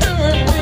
Mr.